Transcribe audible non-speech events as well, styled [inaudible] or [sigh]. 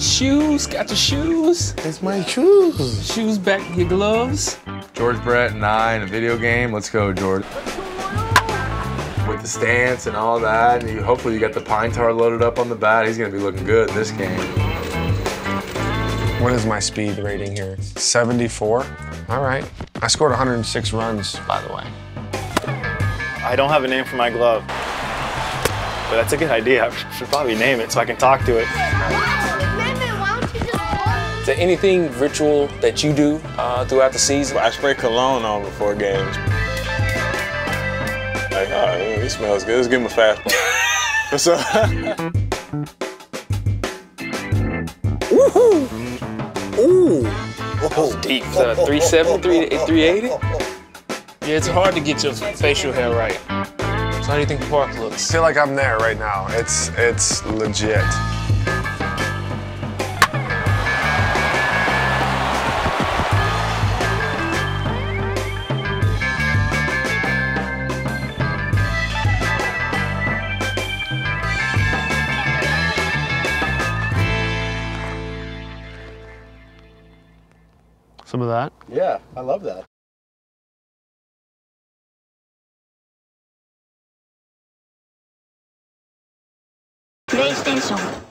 Shoes, got your shoes. It's my shoes. Shoes back, your gloves. George Brett and I in a video game. Let's go, George. With the stance and all that, and you, hopefully you got the pine tar loaded up on the bat. He's gonna be looking good in this game. What is my speed rating here? 74. All right. I scored 106 runs, by the way. I don't have a name for my glove. But that's a good idea. I should probably name it so I can talk to it. Is there anything ritual that you do uh, throughout the season? I spray cologne on before games. Like, oh, he smells good. Let's give him a fastball. [laughs] What's up? Woohoo! Ooh. Oh, deep. Is that a 370, 380? Yeah, it's hard to get your facial hair right. So how do you think the park I looks? feel like I'm there right now. It's it's legit. Some of that. Yeah, I love that. PlayStation